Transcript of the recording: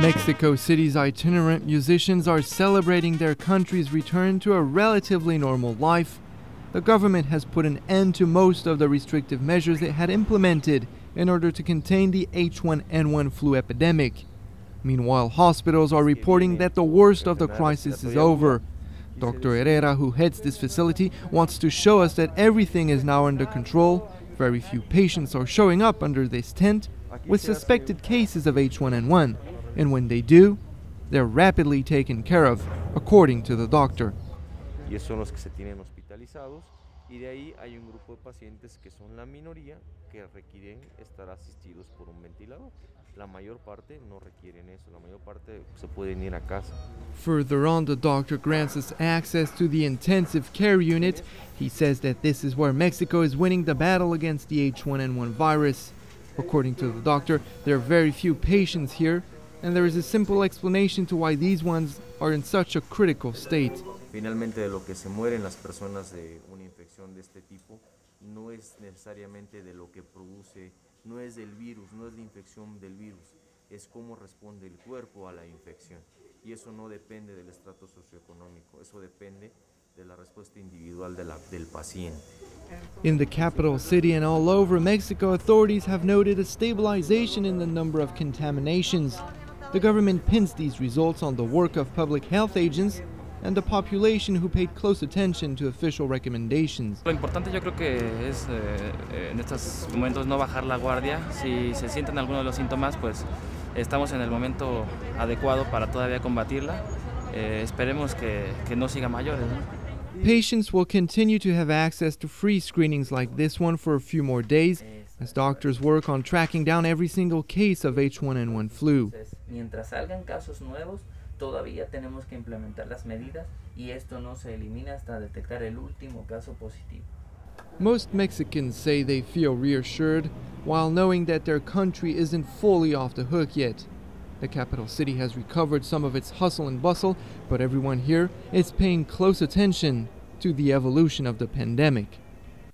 Mexico City's itinerant musicians are celebrating their country's return to a relatively normal life. The government has put an end to most of the restrictive measures it had implemented in order to contain the H1N1 flu epidemic. Meanwhile, hospitals are reporting that the worst of the crisis is over. Dr. Herrera, who heads this facility, wants to show us that everything is now under control. Very few patients are showing up under this tent with suspected cases of H1N1 and when they do, they're rapidly taken care of, according to the doctor. y esos son los que se tienen hospitalizados y de ahí hay un grupo de pacientes que son la minoría que requieren estar asistidos por un ventilador. La mayor parte no requieren eso, la mayor parte se pueden ir a casa. Further on, the doctor grants us access to the intensive care unit. He says that this is where Mexico is winning the battle against the H1N1 virus. According to the doctor, there are very few patients here, and there is a simple explanation to why these ones are in such a critical state. Finalmente de lo que se mueren las personas de una infección de este tipo no es necesariamente de lo que produce, no es del virus, no es la infección del virus, es cómo responde el cuerpo a la infección. Y eso no depende del estrato socioeconómico, eso depende de la respuesta individual de la, del paciente. In the capital city and all over Mexico, authorities have noted a stabilization in the number of contaminations. The government pins these results on the work of public health agents and the population who paid close attention to official recommendations. Lo importante yo creo que es eh, en estos momentos no bajar la guardia. Si se sienten algunos de los síntomas, pues estamos en el momento adecuado para todavía combatirla. Eh, esperemos que, que no siga mayores. ¿no? Patients will continue to have access to free screenings like this one for a few more days as doctors work on tracking down every single case of H1N1 flu. Mientras salgan casos nuevos, todavía tenemos que implementar las medidas y esto no se elimina hasta detectar el último caso positivo. Most Mexicans say they feel reassured while knowing that their country isn't fully off the hook yet. The capital city has recovered some of its hustle and bustle, but everyone here is paying close attention to the evolution of the pandemic.